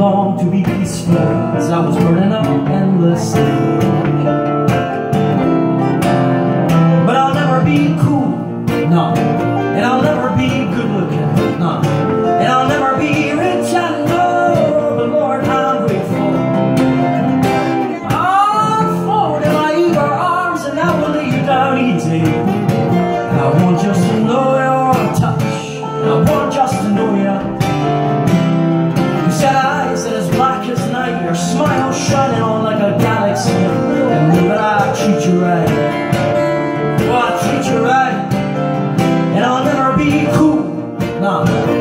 long to be peaceful as I was burning up endlessly. But I'll never be cool, no. And I'll never be good looking, no. And I'll never be rich, I know, but Lord, I'm grateful. I'll fold in my eager arms and I will lay you down easy. I want your your smile shining on like a galaxy. And will I treat you right? Will I treat you right? And I'll never be cool, nah.